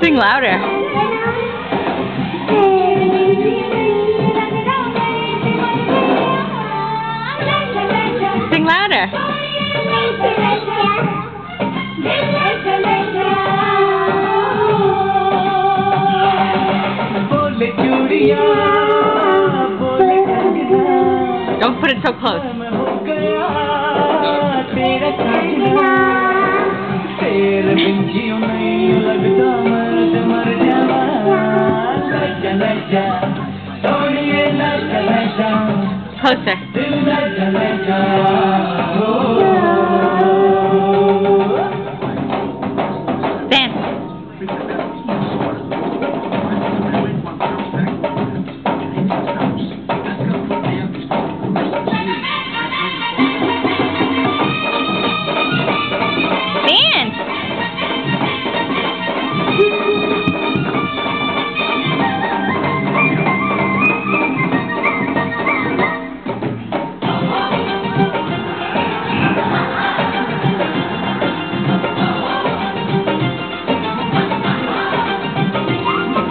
Sing louder. Don't put it so close. Closer.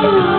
Bye.